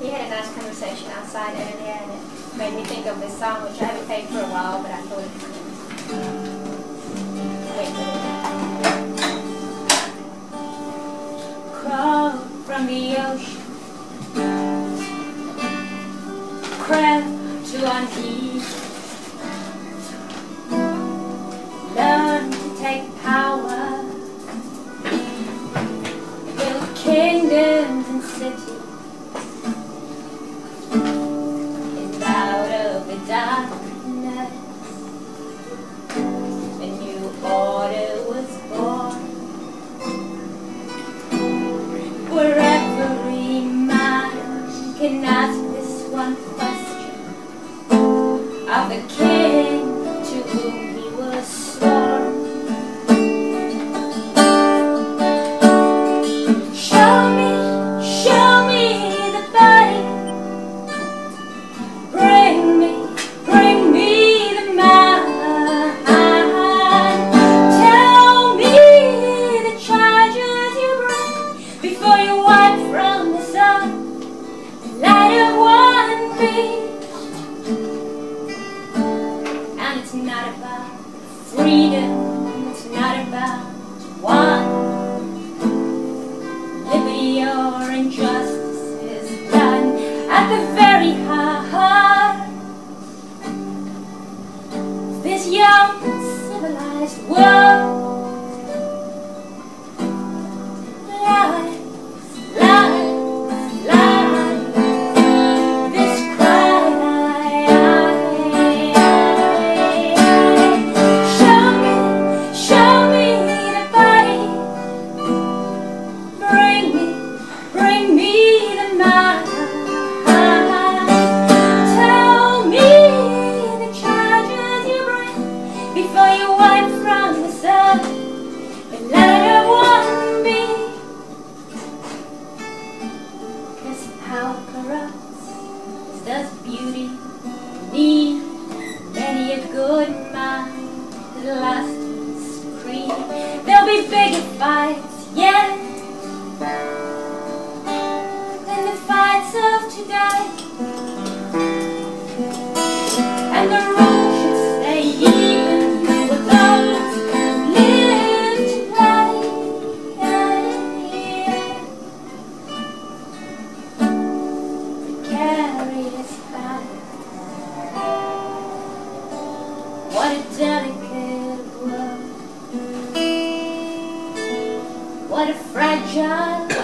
We had a nice conversation outside earlier, and it made me think of this song, which I haven't played for a while, but I thought it a. Crawl from the ocean, crept to unheed. Learn to take power, darkness. A new order was born. Where every man can ask this one question Of the king to whom he was sworn And it's not about freedom, it's not about one. Liberty or injustice is done at the very heart this young civilized world. Does beauty need many a good mind that lasts supreme? There'll be bigger fights, yeah, than the fights of today. What fragile.